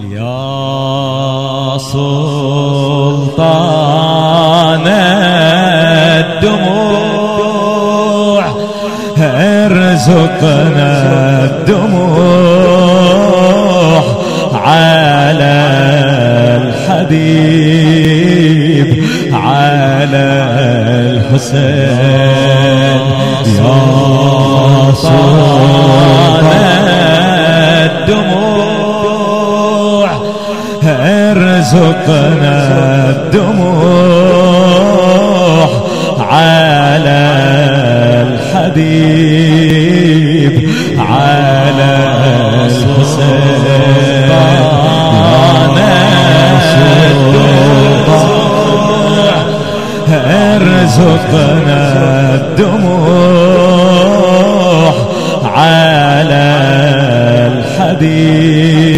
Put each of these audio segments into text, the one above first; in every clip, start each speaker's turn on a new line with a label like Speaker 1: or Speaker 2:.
Speaker 1: يا سلطان الدموع ارزقنا الدموع على الحبيب على الحسين. يا سلطان ارزقنا الدموع على الحبيب على الحسين. أرزقنا الدموع على الحبيب.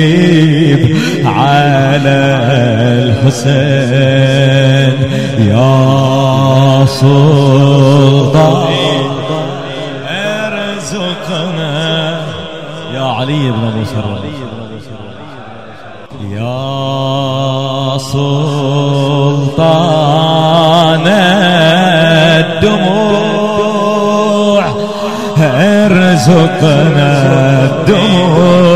Speaker 1: الحسين يا سلطان أرزقنا. يا علي بن ابو سر يا سلطان الدموع. أرزقنا الدموع.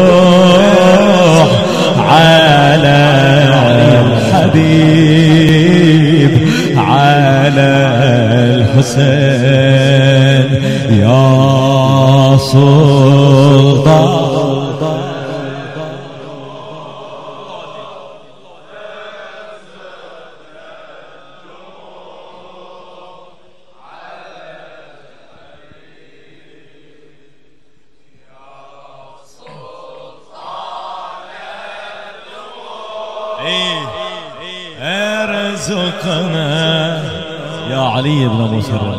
Speaker 1: الحبيب على الحسين. يا سلطان. ارزقنا يا علي بن سر